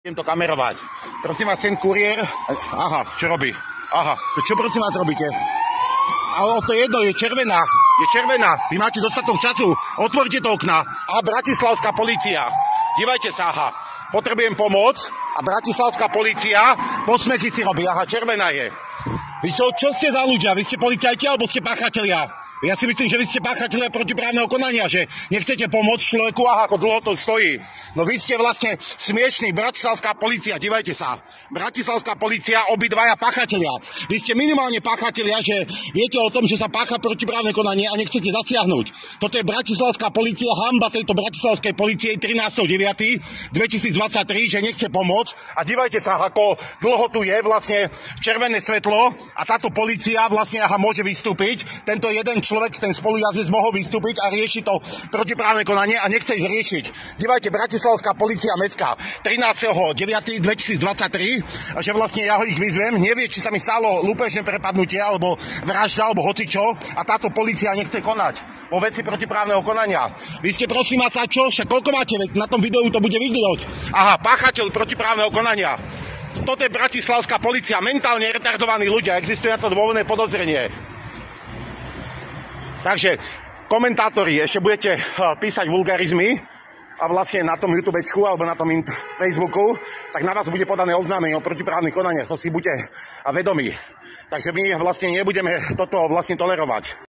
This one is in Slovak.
Idem to kamerovať. Prosím vás, ten kuriér... Aha, čo robí? Aha, to čo prosím vás robíte? Ale to jedno, je červená. Je červená. Vy máte dostatok času. Otvorte to okna. A Bratislavská policia. Dívajte sa, aha. Potrebujem pomoc. A Bratislavská policia posmechy si robí. Aha, červená je. Vy čo, čo ste za ľudia? Vy ste policajti alebo ste páchatelia? Ja si myslím, že vy ste páchatelia protiprávneho konania, že nechcete pomôcť človeku, aha, ako dlho to stojí. No vy ste vlastne smiešný, bratislavská policia, dívajte sa. Bratislavská policia, obidvaja páchatelia. Vy ste minimálne páchatelia, že viete o tom, že sa pácha protiprávne konanie a nechcete zasiahnuť. Toto je bratislavská policia, hamba tejto bratislavskej policie 13.9.2023, že nechce pomôcť. A dívajte sa, ako dlho tu je vlastne červené svetlo a táto policia vlastne aha, môže vystúpiť. Tento jeden človek, ten spolujazdec mohol vystúpiť a riešiť to protiprávne konanie a nechce ich riešiť. Dívajte, Bratislavská policia mestská 13.9.2023, že vlastne ja ho ich vyzvem, nevie, či sa mi stalo lúpežné prepadnutie alebo vražda alebo hocičo a táto policia nechce konať vo veci protiprávneho konania. Vy ste prosím vás čo? Však koľko máte? Na tom videu to bude vidieť. Aha, páchateľ protiprávneho konania. Toto je bratislavská policia, mentálne retardovaní ľudia, existuje na to dôvodné podozrenie. Takže komentátori, ešte budete eh, písať vulgarizmy a vlastne na tom YouTubečku alebo na tom Facebooku, tak na vás bude podané oznámenie o protiprávnych konaniach, to si buďte vedomí. Takže my vlastne nebudeme toto vlastne tolerovať.